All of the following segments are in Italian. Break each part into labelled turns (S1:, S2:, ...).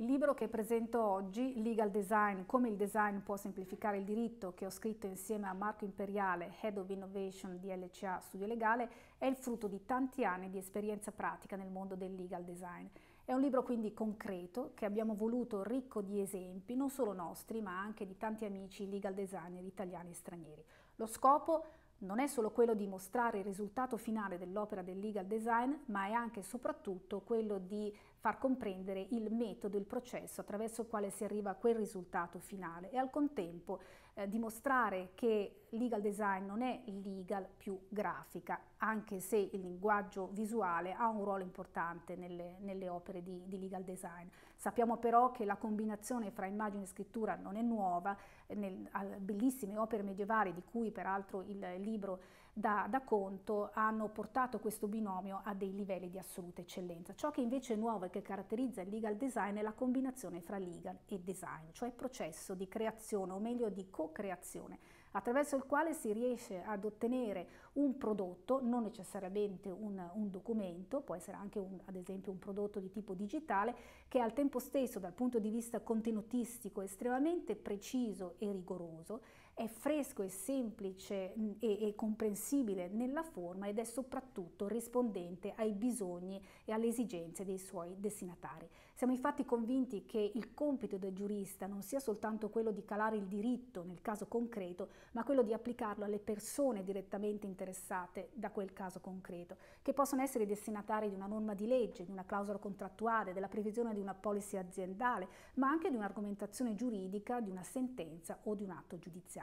S1: Il libro che presento oggi, Legal Design, come il design può semplificare il diritto, che ho scritto insieme a Marco Imperiale, Head of Innovation di LCA Studio Legale, è il frutto di tanti anni di esperienza pratica nel mondo del legal design. È un libro quindi concreto che abbiamo voluto ricco di esempi, non solo nostri, ma anche di tanti amici legal designer italiani e stranieri. Lo scopo non è solo quello di mostrare il risultato finale dell'opera del legal design, ma è anche e soprattutto quello di far comprendere il metodo, il processo attraverso il quale si arriva a quel risultato finale e al contempo eh, dimostrare che legal design non è legal più grafica, anche se il linguaggio visuale ha un ruolo importante nelle, nelle opere di, di, legal design. Sappiamo però che la combinazione fra immagine e scrittura non è nuova, nel, bellissime opere medievali di cui peraltro il libro dà, dà conto hanno portato questo binomio a dei livelli di assoluta eccellenza. Ciò che invece è nuovo e che caratterizza il legal design è la combinazione fra legal e design, cioè il processo di creazione o meglio di co-creazione attraverso il quale si riesce ad ottenere un prodotto, non necessariamente un, un documento, può essere anche un, ad esempio un prodotto di tipo digitale, che al tempo stesso dal punto di vista contenutistico è estremamente preciso e rigoroso, è fresco e semplice e, e comprensibile nella forma ed è soprattutto rispondente ai bisogni e alle esigenze dei suoi destinatari. Siamo infatti convinti che il compito del giurista non sia soltanto quello di calare il diritto nel caso concreto, ma quello di applicarlo alle persone direttamente interessate da quel caso concreto, che possono essere destinatari di una norma di legge, di una clausola contrattuale, della previsione di una policy aziendale, ma anche di un'argomentazione giuridica, di una sentenza o di un atto giudiziario.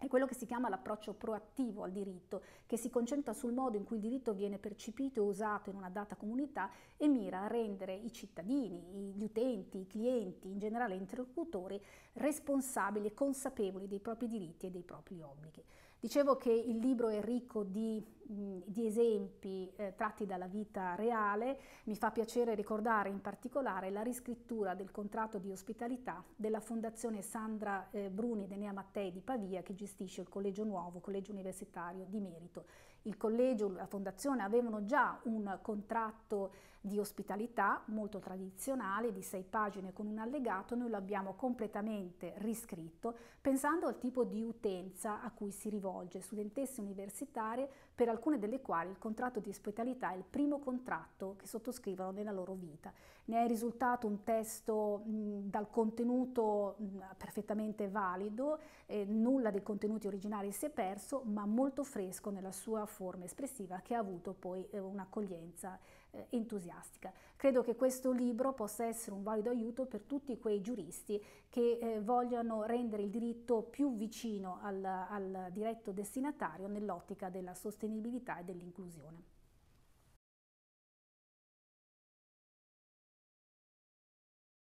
S1: È quello che si chiama l'approccio proattivo al diritto, che si concentra sul modo in cui il diritto viene percepito e usato in una data comunità e mira a rendere i cittadini, gli utenti, i clienti, in generale gli interlocutori, responsabili e consapevoli dei propri diritti e dei propri obblighi. Dicevo che il libro è ricco di, di esempi eh, tratti dalla vita reale, mi fa piacere ricordare in particolare la riscrittura del contratto di ospitalità della Fondazione Sandra eh, Bruni ed Enea Mattei di Pavia che gestisce il Collegio Nuovo, Collegio Universitario di Merito. Il collegio, la fondazione avevano già un contratto di ospitalità molto tradizionale di sei pagine con un allegato, noi lo abbiamo completamente riscritto pensando al tipo di utenza a cui si rivolge, studentesse universitarie per alcune delle quali il contratto di ospitalità è il primo contratto che sottoscrivono nella loro vita. Ne è risultato un testo mh, dal contenuto mh, perfettamente valido, eh, nulla dei contenuti originali si è perso, ma molto fresco nella sua forma espressiva che ha avuto poi eh, un'accoglienza eh, entusiastica. Credo che questo libro possa essere un valido aiuto per tutti quei giuristi che eh, vogliono rendere il diritto più vicino al, al diretto destinatario nell'ottica della sostenibilità e dell'inclusione.